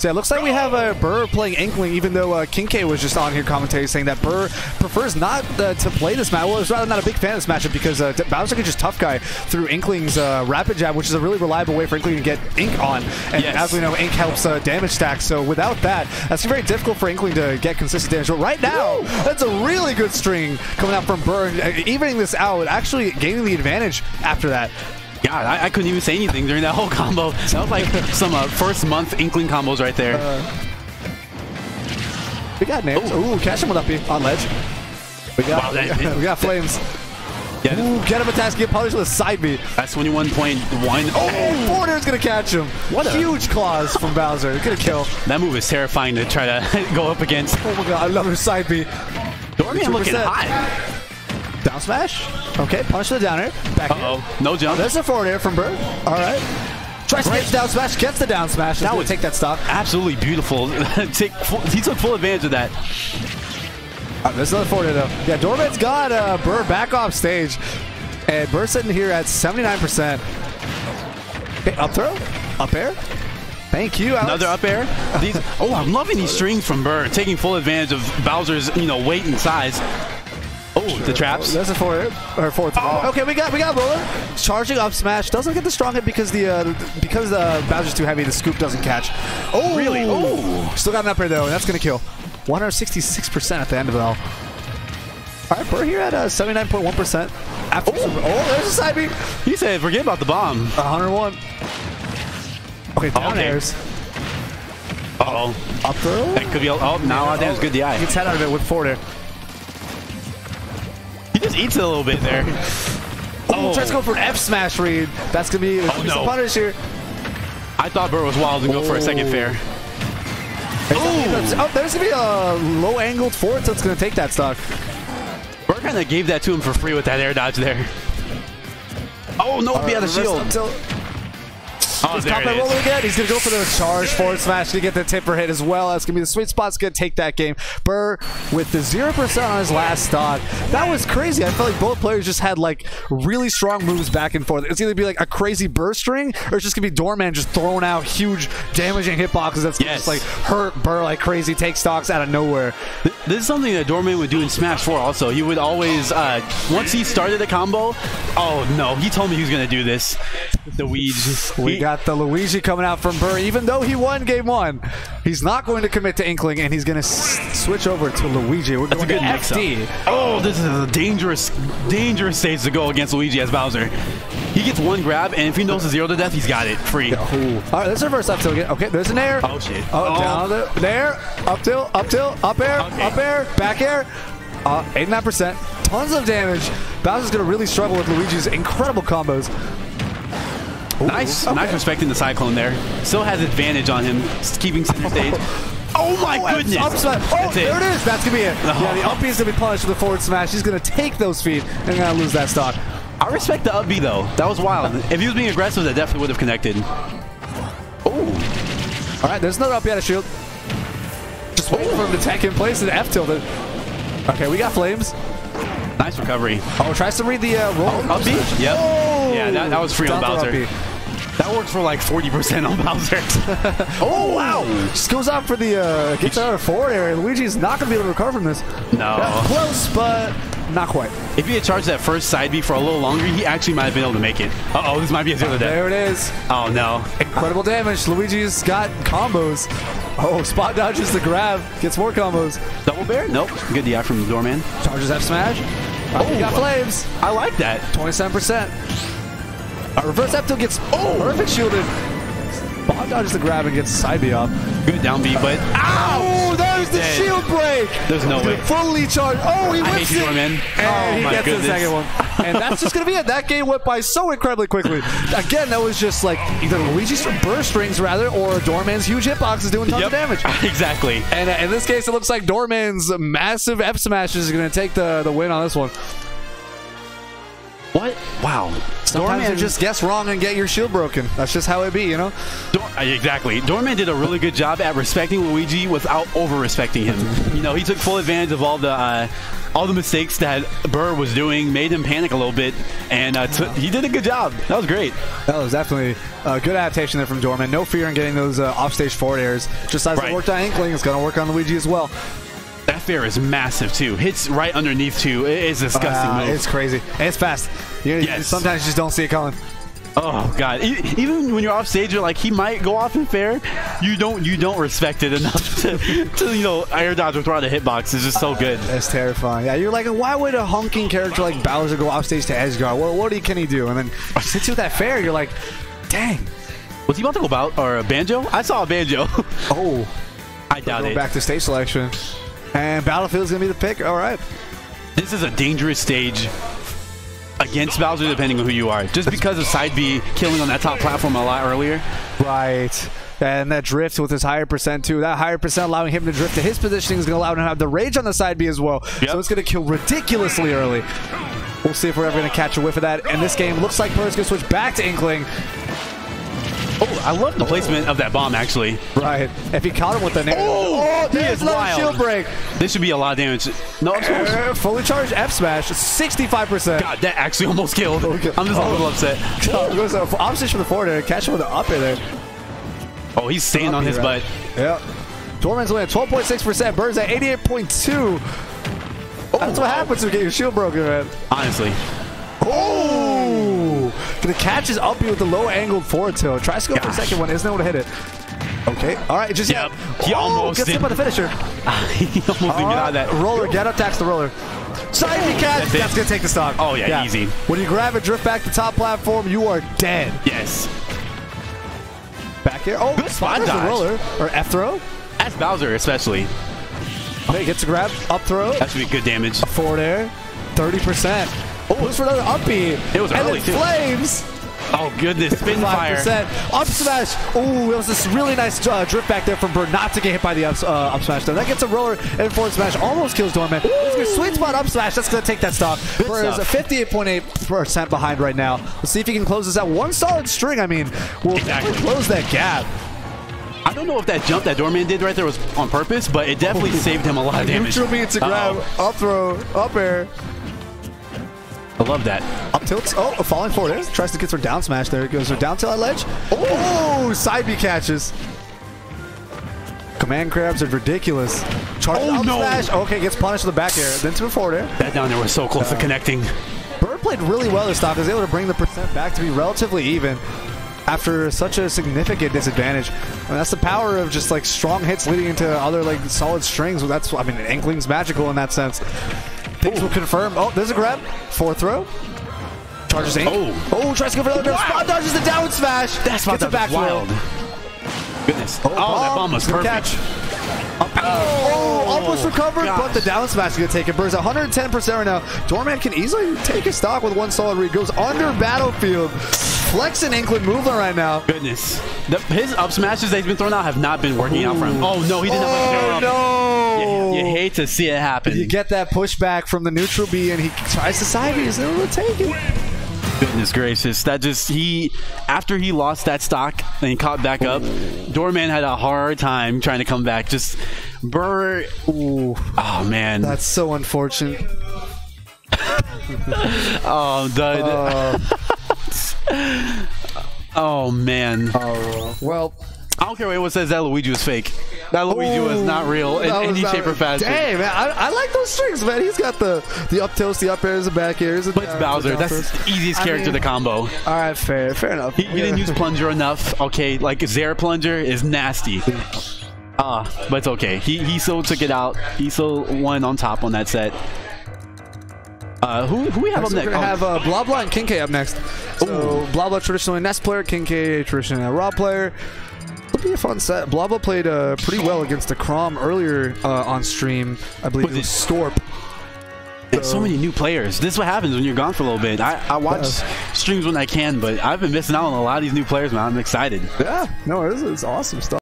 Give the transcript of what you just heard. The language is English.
So yeah, it looks like we have uh, Brr playing Inkling, even though uh, was just on here commentating saying that Brr prefers not uh, to play this match. Well, he's rather not a big fan of this matchup because uh, Bowser can just tough guy through Inkling's uh, rapid jab, which is a really reliable way for Inkling to get Ink on. And Yes. as we know, Ink helps uh, damage stack. So without that, that's very difficult for Inkling to get consistent damage. But right now, that's a really good string coming out from Brr, and, uh, evening this out, actually gaining the advantage after that. God, I, I couldn't even say anything during that whole combo. That was like some uh, first month Inkling combos right there. We got nails. Ooh, catch him with up B on ledge. We got, Wow, that- we got flames. yeah, Ooh, get him attacks, get punished with a side B. that's 21.1. Oh, Border's gonna catch him. What a- huge claws from Bowser. Gonna kill. That move is terrifying to try to go up against. Oh my god, another side B. Doorman looking 2%. Down smash. Okay, punish the down air. Back. Uh-oh. No jump. There's a forward air from Brr. All right. Tries to get the down smash, gets the down smash. Would was- take that stock. Absolutely beautiful. Take full, he took full advantage of that. Uh, there's another forward air though. Yeah, Doorman's got uh, Brr back off stage. And Brr sitting here at 79%. Okay, up throw. Up air. Thank you, Alex. Another up air. These, oh, I'm loving these strings from Burr, taking full advantage of Bowser's, you know, weight and size. Oh, the traps. There's a forward or fourth. Oh. Okay, we got we got roller charging up smash. Doesn't get the strong hit because the uh, because the Bowser's too heavy. The scoop doesn't catch. Oh, Really? Oh, still got an up air though, that's gonna kill. 166 percent at the end of it all. All right, Brr here at uh, 79.1 percent. After oh, there's a side beat. He said, forget about the bomb. 101. Okay, down okay. airs. Uh-oh. Up throw. That could be, oh, now oh, damn, it's good DI. Gets head out of it with forward air. Just eats it a little bit there. Oh, tries to go for an F smash read. That's gonna be, there's gonna be no. punish here. I thought Brr was wild to go for a second Oh. fair. Oh, there's gonna be a low angled forward that's gonna take that stock. Brr kind of gave that to him for free with that air dodge there. Oh, no, be out of Reverse shield. until- Oh, He's there top it roller again. He's gonna go for the charge forward smash to get the tipper hit as well. That's gonna be the sweet spot. spot's gonna take that game. Brr with the zero percent on his last stock. That was crazy. I felt like both players just had like really strong moves back and forth. It's either be like a crazy Brr string, or it's just gonna be Doorman just throwing out huge damaging hitboxes that's gonna Yes. just like hurt Brr like crazy, take stocks out of nowhere. This is something that Doorman would do in Smash 4 also. He would always, uh, once he started a combo, oh no, he told me he was going to do this. The Luigi. We He- got the Luigi coming out from Brr. Even though he won game one, he's not going to commit to Inkling, and he's going to switch over to Luigi. We're That's a good to mix-up. Oh, this is a dangerous, dangerous stage to go against Luigi as Bowser. He gets one grab, and if he knows the zero to death, he's got it free. All right, there's a reverse up tilt again. Okay, there's an air. Oh, shit. Oh, Oh. down there, there, up tilt, up tilt, up air, Okay. up air, back air. Uh, 89%. Tons of damage. Bowser's going to really struggle with Luigi's incredible combos. Nice, okay. nice respecting the Cyclone there. Still has advantage on him, keeping center stage. Oh my Oh, goodness! Up smash. Oh, there it is. That's going to be it. Yeah, the up is going to be punished with a forward smash. He's going to take those feet and to lose that stock. I respect the up B though. That was wild. If he was being aggressive, that definitely would have connected. Oh, All right, there's another up. Had a shield. Just waiting for him to tech in place and F tilted. Okay, we got flames. nice recovery. Oh, tries to read the uh, roll. Up B? Yep. Oh! Yeah, that, that was free on Down throw Bowser. That works for like 40% on Bowser. Oh wow! Just goes out for the uh, gets out of forward area. Luigi's not gonna be able to recover from this. No. Yeah, close, but not quite. if he had charged that first side B for a little longer, he actually might have been able to make it. Uh-oh, this might be a zero to death. There it is. Oh, no. Incredible damage. Luigi's got combos. Oh, spot dodges the grab. Gets more combos. Double bear? Nope. Good DI from the Doorman. Charges F smash. Oh, got flames. I like that. 27%. Uh, reverse F tilt gets oh perfect shielded. Spot dodges the grab and gets side B off. Good down B, but Oh, there's the Dead. shield break. There's no He's way. Fully charged. Oh, he I whips hate you, it. And Oh, he my gets goodness. the second one. And that's just going to be it. That game went by so incredibly quickly. Again, that was just like either Luigi's burst strings, rather, or Doorman's huge hitbox is doing tons of damage. exactly. And uh, in this case, it looks like Doorman's massive F smash is going to take the, the win on this one. What? Wow. Sometimes Doorman- just guess wrong and get your shield broken. That's just how it be, you know? Dor- uh, exactly. Doorman did a really good job at respecting Luigi without over-respecting him. You know, he took full advantage of all the uh, all the mistakes that Brr was doing, made him panic a little bit, and uh, took- he did a good job. That was great. That was definitely a good adaptation there from Doorman. No fear in getting those uh, offstage forward airs. Just as Right. it worked on Inkling, it's going to work on Luigi as well. Fair is massive too. Hits right underneath too. It is disgusting Uh, it's crazy. And it's fast. You, Yes. sometimes you just don't see it coming. Oh god! Even when you're off stage, you're like he might go off in fair. You don't you don't respect it enough to, to you know air dodge or throw out a hitbox. It's just so good. That's terrifying. Yeah, you're like, why would a honking character like Bowser go off stage to Edgeguard? What, what can he do? And then hits you with that fair. You're like, dang. Was he about to go about or a banjo? I saw a banjo. Oh, I doubt go it. back to stage selection. And Battlefield's going to be the pick. All right. This is a dangerous stage against Bowser, depending on who you are. Just because of side B killing on that top platform a lot earlier. Right. And that drift with his higher percent too. That higher percent allowing him to drift to his positioning is going to allow him to have the rage on the side B as well. Yep. So it's going to kill ridiculously early. We'll see if we're ever going to catch a whiff of that. And this game looks like Burr's going to switch back to Inkling. Oh, I love the placement of that bomb. Actually, Right. If he caught him with the nair. Oh, he there's is another wild. shield break. this should be a lot of damage. No, I'm Uh, fully charged F smash, 65%. God, that actually almost killed. Okay. I'm just a little Oh. upset. Oh, goes to opposite from the forward air. Catch him with the up air there. Oh, he's staying on his butt. Yeah. Doorman's only at 12.6%. Brr's at 88.2. That's what happens when you get your shield broken, man. Honestly, Oh! Gonna catch his up you with the low angled forward tilt. Tries to go for the second one. Isn't able to hit it. Okay. All right. Just Yep. yeah. He oh, almost gets hit by the finisher. he almost didn't get out of that. Roller. Get up. Tax the roller. Side catch. That's. That's gonna take the stock. Oh, yeah, easy. When you grab a drift back to top platform, you are dead. Yes, Back here. Oh, Good spot dodge. roller or F throw. that's Bowser especially. Okay, gets a grab. Up throw. That should be good damage. Forward air. 30%. Oh, looks for another up B. It was and early, too. flames. Oh goodness, spin fire. 5%. Up smash. Oh, it was this really nice uh, drift back there from Brr not to get hit by the up, uh, up smash. Though. That gets a roller and forward smash. Almost kills Doorman. This is a sweet spot up smash. That's going to take that stock. Brr is stuff. 58.8% behind right now. Let's see if he can close this out. One solid string, I mean, will Exactly. close that gap. I don't know if that jump that Doorman did right there was on purpose, but it definitely saved him a lot of damage. Neutral means to grab, Uh-oh. up throw, up air, I love that. up tilts. Oh, a falling forward air. Tries to get for down smash. There it goes. So down tilt at ledge. Oh, side B catches. Command grabs are ridiculous. Charge Oh, up no. smash. Okay, gets punished with the back air. Then to a forward air. That down there was so close to uh, connecting. Brr played really well this stock. Was able to bring the percent back to be relatively even after such a significant disadvantage. And that's the power of just like strong hits leading into other like solid strings. That's I mean, Inkling's magical in that sense. Things will confirm. Oh, there's a grab. Fourth throw. Charges in. Oh. oh, tries to go for another. Wow. Spot dodges the down smash. That's Gets a back wild. Goodness. Oh, oh that bomb was Good perfect. catch. Oh, oh almost recovered, gosh. but the down smash is going to take it. Burns 110% right now. Doorman can easily take a stock with one solid read. Goes under Battlefield. Flexing Inkling movement right now. Goodness. The, his up smashes that he's been throwing out have not been working out for him. Oh no, he didn't have Oh, a no. You, you hate to see it happen. You get that pushback from the neutral B, and he tries to side B. He's able to take it. Goodness gracious. That just he after he lost that stock and caught back up, Doorman had a hard time trying to come back. Just Brr Ooh, Oh man. that's so unfortunate. oh dud. Uh. oh man. Oh, well. I don't care what anyone says that Luigi was fake. That Luigi was not real in any shape or fashion. Dang, man. I, I like those strings, man. He's got the, the up tilts, the up airs, the back airs. and But it's Bowser. That's the easiest I character mean- to combo. All right, fair, fair enough. He, he didn't use plunger enough. Okay, like Zair plunger is nasty. Ah, but it's okay. He he still took it out. He still won on top on that set. Uh, who who we have Next, up we're next? gonna Oh, have uh, Blah Blah and King K up next. So Blah Blah traditionally Ness player, King K traditionally a Raw player. Be a fun set. Blah played uh, pretty well against the Chrom earlier uh, on stream. I believe Was it was Storp. There's so many new players. This is what happens when you're gone for a little bit. I, I watch streams when I can, but I've been missing out on a lot of these new players, man. I'm excited. Yeah, no, it's, it's awesome stuff.